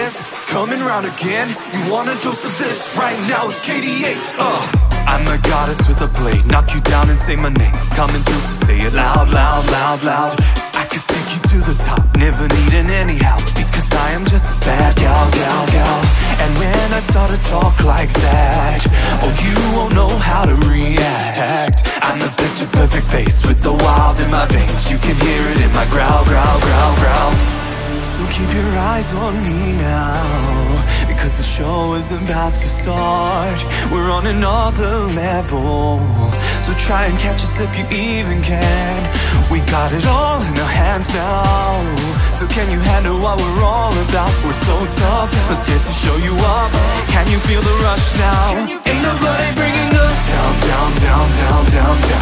is coming round again. You want a dose of this right now? It's K/DA. Uh. I'm a goddess with a blade. Knock you down and say my name. Coming through, so say it loud, loud, loud, loud. I could take you to the top, never needing any help. Because I am just a bad gal, gal, gal. And when I start to talk like that, oh, you won't know how to react. I'm the picture perfect face with the wild in my veins. You can hear it in my growl, growl, growl, growl. So keep your eyes on me now Because the show is about to start. We're on another level So try and catch us if you even can. We got it all in our hands now So can you handle what we're all about? We're so tough, let's get to show you up. Can you feel the rush now? Ain't nobody bringing us down, down, down, down, down, down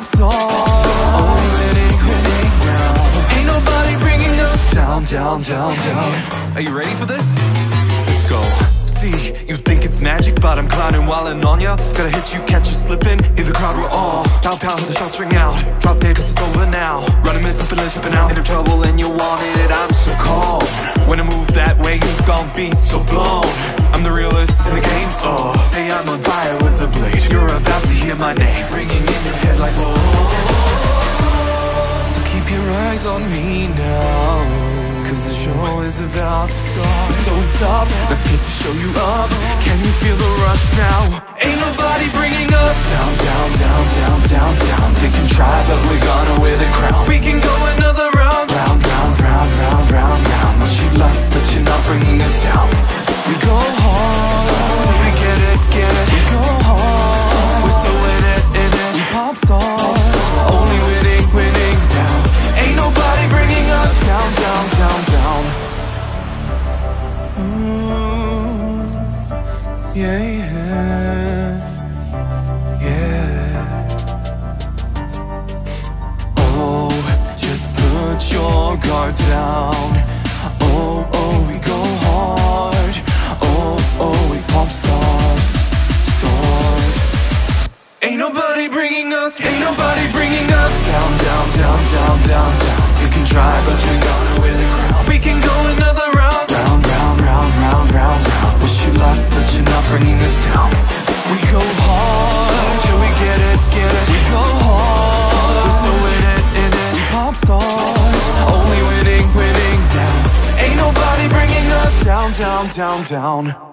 pop winning now Ain't nobody bringing us down, down, down, down. Are you ready for this? Let's go. See, you think it's magic, but I'm clowning while I'm on ya. Gotta hit you, catch you slipping, in the crowd we're all Pound, pound, the shots ring out. Drop dead it's over now. Running mid, flipping, and slipping out In trouble and you want it, I'm so cold When I move that way, you gon' be so blown I'm the realest in the game, oh Say I'm on fire with a blade. You're about to hear my name Ringing in your head like whoa. So keep your eyes on me now Cause the show is about to start. So tough, let's get to show you up. Can you feel the rush now? Ain't nobody bringing us down, down, down, down, down yeah, yeah, Oh, just put your guard down down, down, down.